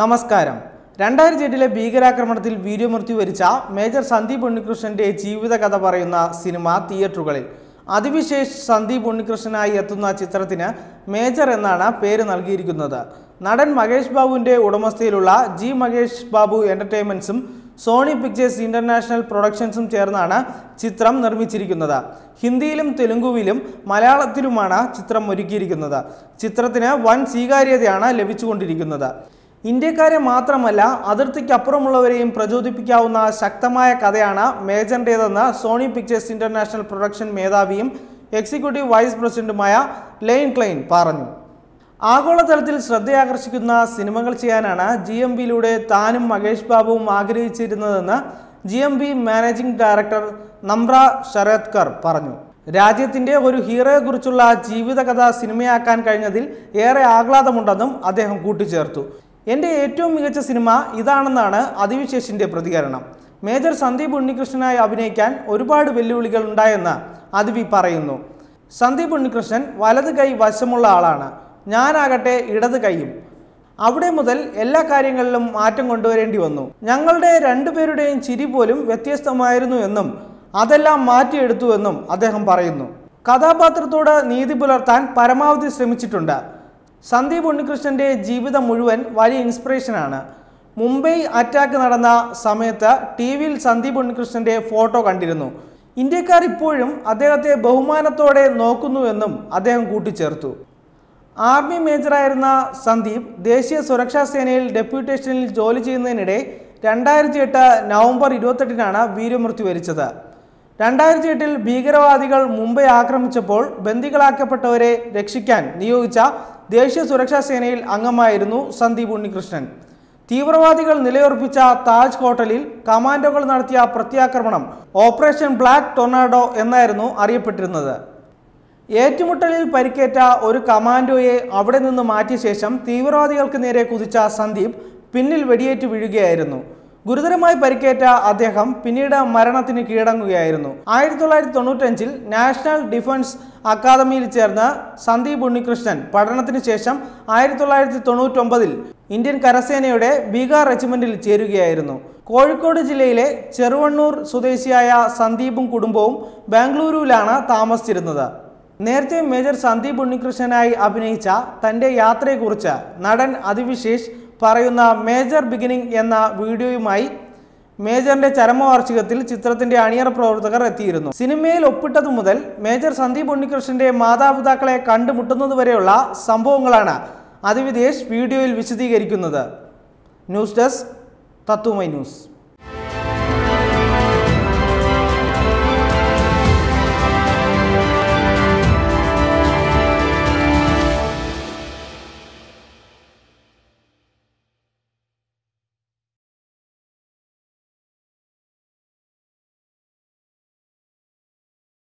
നമസ്കാരം. രണ്ടായിരത്തി എട്ടിലെ ഭീകരാക്രമണത്തിൽ വീര്യമൃത്യു വരിച്ച മേജർ സന്ദീപ് ഉണ്ണികൃഷ്ണന്റെ ജീവിതകഥ പറയുന്ന സിനിമ തിയേറ്ററുകളിൽ. അതിവിശേഷ് സന്ദീപ് ഉണ്ണികൃഷ്ണനായി എത്തുന്ന ചിത്രത്തിന് മേജർ എന്നാണ് പേര് നൽകിയിരിക്കുന്നത്. നടൻ മഹേഷ് ബാബുവിന്റെ ഉടമസ്ഥയിലുള്ള ജി മഹേഷ് ബാബു എന്റർടൈൻമെന്റ്സും സോണി പിക്ചേഴ്സ് ഇന്റർനാഷണൽ പ്രൊഡക്ഷൻസും ചേർന്നാണ് ചിത്രം നിർമ്മിച്ചിരിക്കുന്നത്. ഹിന്ദിയിലും തെലുങ്കുവിലും മലയാളത്തിലുമാണ് ചിത്രം ഒരുക്കിയിരിക്കുന്നത്. ചിത്രത്തിന് വൻ സ്വീകാര്യതയാണ് ലഭിച്ചുകൊണ്ടിരിക്കുന്നത്. ഇന്ത്യക്കാരെ മാത്രമല്ല അതിർത്തിക്കപ്പുറമുള്ളവരെയും പ്രചോദിപ്പിക്കാവുന്ന ശക്തമായ കഥയാണ് മേജറിന്റേതെന്ന് സോണി പിക്ചേഴ്സ് ഇന്റർനാഷണൽ പ്രൊഡക്ഷൻ മേധാവിയും എക്സിക്യൂട്ടീവ് വൈസ് പ്രസിഡന്റുമായ ലെയിൻ ക്ലെയിൻ പറഞ്ഞു. ആഗോളതലത്തിൽ ശ്രദ്ധയാകർഷിക്കുന്ന സിനിമകൾ ചെയ്യാനാണ് ജി എം ബിയിലൂടെ താനും മഹേഷ് ബാബുവും ആഗ്രഹിച്ചിരുന്നതെന്ന് G M B managing director Namrata Shirodkar പറഞ്ഞു. രാജ്യത്തിന്റെ ഒരു ഹീറോയെക്കുറിച്ചുള്ള ജീവിതകഥ സിനിമയാക്കാൻ കഴിഞ്ഞതിൽ ഏറെ ആഹ്ലാദമുണ്ടെന്നും അദ്ദേഹം കൂട്ടിച്ചേർത്തു. എന്റെ ഏറ്റവും മികച്ച സിനിമ ഇതാണെന്നാണ് അതിവിശേഷിന്റെ പ്രതികരണം. മേജർ സന്ദീപ് ഉണ്ണികൃഷ്ണനായി അഭിനയിക്കാൻ ഒരുപാട് വെല്ലുവിളികൾ ഉണ്ടായെന്ന് അതിവി പറയുന്നു. സന്ദീപ് ഉണ്ണികൃഷ്ണൻ വലത് കൈ വശമുള്ള ആളാണ്. ഞാനാകട്ടെ ഇടത് കൈയും. അവിടെ മുതൽ എല്ലാ കാര്യങ്ങളിലും മാറ്റം കൊണ്ടുവരേണ്ടി വന്നു. ഞങ്ങളുടെ രണ്ടുപേരുടെയും ചിരി പോലും വ്യത്യസ്തമായിരുന്നു എന്നും അതെല്ലാം മാറ്റിയെടുത്തു എന്നും അദ്ദേഹം പറയുന്നു. കഥാപാത്രത്തോട് നീതി പുലർത്താൻ പരമാവധി ശ്രമിച്ചിട്ടുണ്ട്. സന്ദീപ് ഉണ്ണികൃഷ്ണന്റെ ജീവിതം മുഴുവൻ വലിയ ഇൻസ്പിറേഷനാണ് മുംബൈ അറ്റാക്ക് നടന്ന സമയത്ത് ടി വിയിൽ സന്ദീപ് ഉണ്ണികൃഷ്ണന്റെ ഫോട്ടോ കണ്ടിരുന്നു. ഇന്ത്യക്കാർ ഇപ്പോഴും അദ്ദേഹത്തെ ബഹുമാനത്തോടെ നോക്കുന്നുവെന്നും അദ്ദേഹം കൂട്ടിച്ചേർത്തു. ആർമി മേജറായിരുന്ന സന്ദീപ് ദേശീയ സുരക്ഷാ സേനയിൽ ഡെപ്യൂട്ടേഷനിൽ ജോലി ചെയ്യുന്നതിനിടെ രണ്ടായിരത്തി എട്ട് നവംബർ ഇരുപത്തെട്ടിനാണ് വീരമൃത്യു വരിച്ചത്. രണ്ടായിരത്തി എട്ടിൽ ഭീകരവാദികൾ മുംബൈ ആക്രമിച്ചപ്പോൾ ബന്ദികളാക്കപ്പെട്ടവരെ രക്ഷിക്കാൻ നിയോഗിച്ച ദേശീയ സുരക്ഷാ സേനയിൽ അംഗമായിരുന്നു സന്ദീപ് ഉണ്ണികൃഷ്ണൻ. തീവ്രവാദികൾ നിലയുറപ്പിച്ച താജ് ഹോട്ടലിൽ കമാൻഡോകൾ നടത്തിയ പ്രത്യാക്രമണം ഓപ്പറേഷൻ ബ്ലാക്ക് ടൊർണാഡോ എന്നായിരുന്നു അറിയപ്പെട്ടിരുന്നത്. ഏറ്റുമുട്ടലിൽ പരിക്കേറ്റ ഒരു കമാൻഡോയെ അവിടെ നിന്ന് മാറ്റിയ ശേഷം തീവ്രവാദികൾക്ക് നേരെ കുതിച്ച സന്ദീപ് പിന്നിൽ വെടിയേറ്റ് വീഴുകയായിരുന്നു. ഗുരുതരമായി പരിക്കേറ്റ അദ്ദേഹം പിന്നീട് മരണത്തിന് കീഴടങ്ങുകയായിരുന്നു. ആയിരത്തി തൊള്ളായിരത്തി തൊണ്ണൂറ്റഞ്ചിൽ നാഷണൽ ഡിഫൻസ് അക്കാദമിയിൽ ചേർന്ന സന്ദീപ് ഉണ്ണികൃഷ്ണൻ പഠനത്തിന് ശേഷം ആയിരത്തി തൊള്ളായിരത്തി തൊണ്ണൂറ്റൊമ്പതിൽ ഇന്ത്യൻ കരസേനയുടെ ബീഹാർ റെജിമെന്റിൽ ചേരുകയായിരുന്നു. കോഴിക്കോട് ജില്ലയിലെ ചെറുവണ്ണൂർ സ്വദേശിയായ സന്ദീപും കുടുംബവും ബാംഗ്ലൂരുവിലാണ് താമസിച്ചിരുന്നത്. നേരത്തെ മേജർ സന്ദീപ് ഉണ്ണികൃഷ്ണനായി അഭിനയിച്ച തന്റെ യാത്രയെക്കുറിച്ച് നടൻ അതിവിശേഷ് പറയുന്ന മേജർ ബിഗിനിങ് എന്ന വീഡിയോയുമായി മേജറിന്റെ ചരമവാർഷികത്തിൽ ചിത്രത്തിന്റെ അണിയറ പ്രവർത്തകർ എത്തിയിരുന്നു. സിനിമയിൽ ഒപ്പിട്ടതു മുതൽ മേജർ സന്ദീപ് ഉണ്ണികൃഷ്ണന്റെ മാതാപിതാക്കളെ കണ്ടുമുട്ടുന്നതുവരെയുള്ള സംഭവങ്ങളാണ് അതിവിദേശ് വീഡിയോയിൽ വിശദീകരിക്കുന്നത്. ന്യൂസ് ഡെസ്ക് തത്തുമൈ ന്യൂസ്.